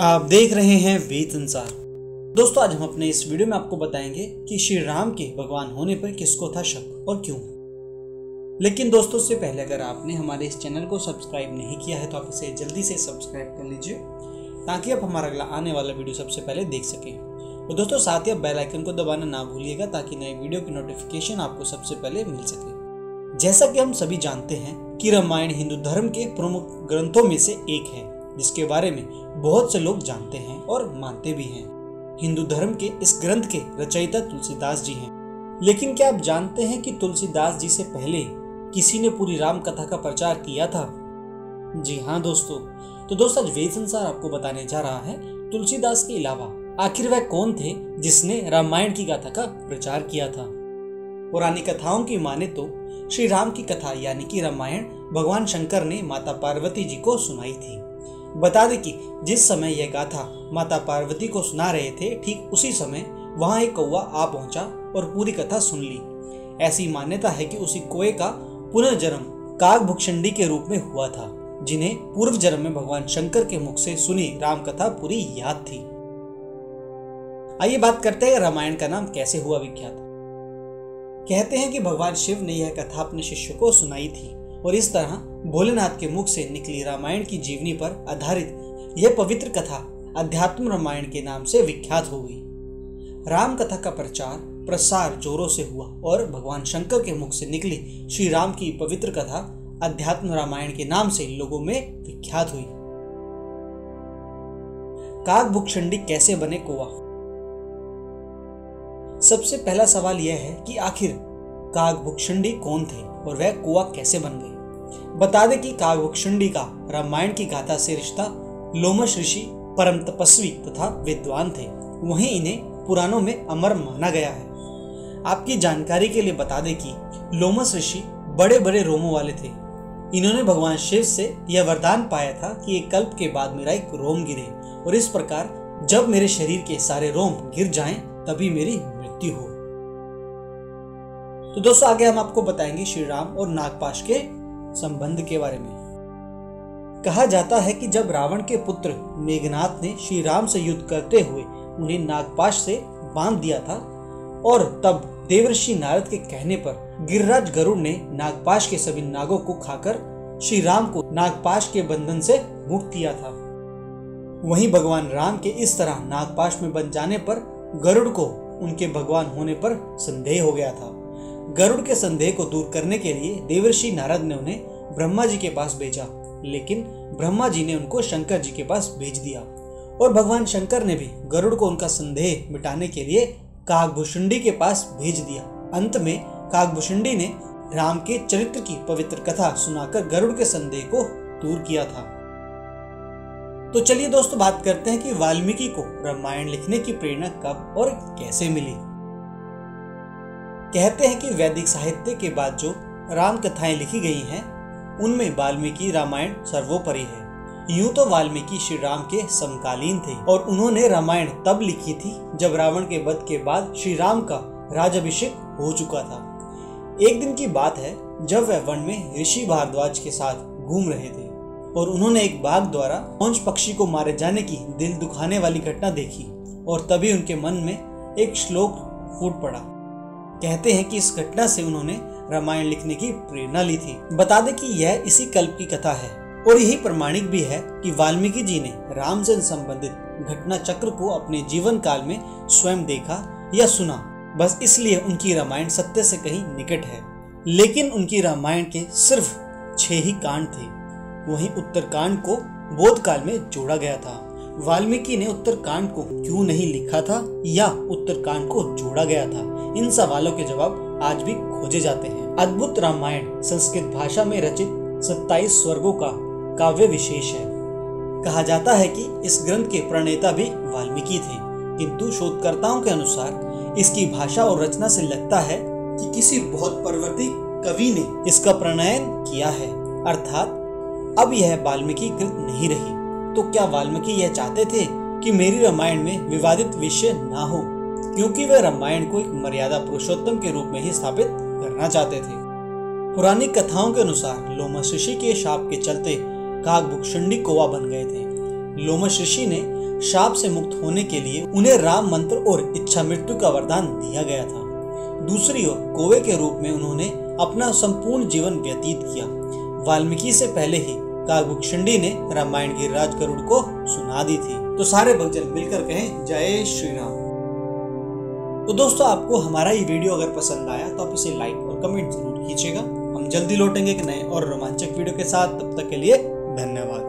आप देख रहे हैं वेद संसार। दोस्तों, आज हम अपने इस वीडियो में आपको बताएँगे कि श्री राम के भगवान होने पर किसको था शक और क्यों? लेकिन दोस्तों से पहले अगर आपने हमारे इस चैनल को सब्सक्राइब नहीं किया है तो आप इसे जल्दी से सब्सक्राइब कर लीजिए, ताकि आप हमारा अगला आने वाला वीडियो सबसे पहले देख सकें। और दोस्तों, साथ ही आप बेल आइकन को दबाना ना भूलिएगा, ताकि नए वीडियो की नोटिफिकेशन आपको सबसे पहले मिल सके। जैसा कि हम सभी जानते हैं कि रामायण हिंदू धर्म के प्रमुख ग्रंथों में से एक है। जिसके बारे में बहुत से लोग जानते हैं और मानते भी हैं। हिंदू धर्म के इस ग्रंथ के रचयिता तुलसीदास जी हैं। लेकिन क्या आप जानते हैं कि तुलसीदास जी से पहले किसी ने पूरी राम कथा का प्रचार किया था? जी हाँ दोस्तों तो दोस्तों, आज वेद संसार आपको बताने जा रहा है तुलसीदास के अलावा आखिर वह कौन थे जिसने रामायण की गाथा का प्रचार किया था? पुरानी कथाओं की माने तो श्री राम की कथा यानी कि रामायण भगवान शंकर ने माता पार्वती जी को सुनाई थी। बता दें कि जिस समय यह गाथा माता पार्वती को सुना रहे थे, ठीक उसी समय वहाँ एक कौवा आ पहुँचा और पूरी कथा सुन ली। ऐसी मान्यता है कि उसी कोए का पुनर्जन्म काग भुक्षंडी के रूप में हुआ था, जिन्हें पूर्व जन्म में भगवान शंकर के मुख से सुनी राम कथा पूरी याद थी। आइए बात करते हैं रामायण का नाम कैसे हुआ विख्यात। कहते हैं कि भगवान शिव ने यह कथा अपने शिष्य को सुनाई थी। और इस तरह भोलेनाथ के मुख से निकली रामायण की जीवनी पर आधारित यह पवित्र कथा अध्यात्म रामायण के नाम से विख्यात हो गई। राम कथा का प्रचार प्रसार जोरों से हुआ और भगवान शंकर के मुख से निकली श्री राम की पवित्र कथा अध्यात्म रामायण के नाम से लोगों में विख्यात हुई। काग भुक्षंडी कैसे बने कोवा? सबसे पहला सवाल यह है कि आखिर कागभुक्षुंडी कौन थे और वह कुआ कैसे बन गए? बता दें कि कागभुक्षुंडी का रामायण की गाथा से रिश्ता लोमश ऋषि, परम तपस्वी तथा विद्वान थे। वहीं इन्हें पुराणों में अमर माना गया है। आपकी जानकारी के लिए बता दें कि लोमस ऋषि बड़े बड़े रोमों वाले थे। इन्होंने भगवान शिव से यह वरदान पाया था कि एक कल्प के बाद मेरा एक रोम गिरे और इस प्रकार जब मेरे शरीर के सारे रोम गिर जाएँ, तभी मेरी मृत्यु हो। तो दोस्तों, आगे हम आपको बताएँगे श्री राम और नागपाश के संबंध के बारे में। कहा जाता है कि जब रावण के पुत्र मेघनाथ ने श्री राम से युद्ध करते हुए उन्हें नागपाश से बाँध दिया था और तब देवर्षि नारद के कहने पर गिरिराज गरुड़ ने नागपाश के सभी नागों को खाकर श्री राम को नागपाश के बंधन से मुक्त किया था। वहीं भगवान राम के इस तरह नागपाश में बन जाने पर गरुड़ को उनके भगवान होने पर संदेह हो गया था। गरुड़ के संदेह को दूर करने के लिए देवर्षि नारद ने उन्हें ब्रह्मा जी के पास भेजा। लेकिन ब्रह्मा जी ने उनको शंकर जी के पास भेज दिया। और भगवान शंकर ने भी गरुड़ को उनका संदेह मिटाने के लिए कागभूषुंडी के पास भेज दिया। अंत में कागभूषुंडी ने राम के चरित्र की पवित्र कथा सुनाकर गरुड़ के संदेह को दूर किया था। तो चलिए दोस्तों, बात करते हैं कि वाल्मीकि को रामायण लिखने की प्रेरणा कब और कैसे मिली। कहते हैं कि वैदिक साहित्य के बाद जो राम कथाएँ लिखी गई हैं, उनमें वाल्मीकि रामायण सर्वोपरि है। यूँ तो वाल्मीकि श्री राम के समकालीन थे और उन्होंने रामायण तब लिखी थी जब रावण के वध के बाद श्री राम का राजाभिषेक हो चुका था। एक दिन की बात है, जब वह वन में ऋषि भारद्वाज के साथ घूम रहे थे और उन्होंने एक बाघ द्वारा पौंच पक्षी को मारे जाने की दिल दुखाने वाली घटना देखी और तभी उनके मन में एक श्लोक फूट पड़ा। कहते हैं कि इस घटना से उन्होंने रामायण लिखने की प्रेरणा ली थी। बता दें कि यह इसी कल्प की कथा है। और यही प्रमाणिक भी है कि वाल्मीकि जी ने राम से संबंधित घटना चक्र को अपने जीवन काल में स्वयं देखा या सुना। बस इसलिए उनकी रामायण सत्य से कहीं निकट है। लेकिन उनकी रामायण के सिर्फ़ छह ही कांड थे। वहीं उत्तरकांड को बोध काल में जोड़ा गया था। वाल्मीकि ने उत्तरकांड को क्यों नहीं लिखा था या उत्तरकांड को जोड़ा गया था? इन सवालों के जवाब आज भी खोजे जाते हैं। अद्भुत रामायण संस्कृत भाषा में रचित 27 स्वर्गों का काव्य विशेष है। कहा जाता है कि इस ग्रंथ के प्रणेता भी वाल्मीकि थे, किंतु शोधकर्ताओं के अनुसार इसकी भाषा और रचना से लगता है कि किसी बहुत परवर्ती कवि ने इसका प्रणयन किया है। अर्थात, अब यह वाल्मीकि कृत नहीं रही तो क्या वाल्मीकि यह चाहते थे कि मेरी रामायण में विवादित विषय ना हो? क्योंकि वे रामायण को एक मर्यादा पुरुषोत्तम के रूप में ही स्थापित करना चाहते थे। पुरानी कथाओं के अनुसार लोमस ऋषि के शाप के चलते काग भुक्षुंडी कोवा बन गए थे। लोमस ऋषि ने शाप से मुक्त होने के लिए उन्हें राम मंत्र और इच्छा मृत्यु का वरदान दिया गया था। दूसरी ओर कोवे के रूप में उन्होंने अपना संपूर्ण जीवन व्यतीत किया। वाल्मीकि से पहले ही काकभुक्षुंडी ने रामायण की राज गरुड़ को सुना दी थी। तो सारे भक्तजन मिलकर कहें, जय श्री राम। तो दोस्तों, आपको हमारा ये वीडियो अगर पसंद आया तो आप इसे लाइक और कमेंट ज़रूर कीजिएगा। हम जल्दी लौटेंगे एक नए और रोमांचक वीडियो के साथ। तब तक के लिए धन्यवाद।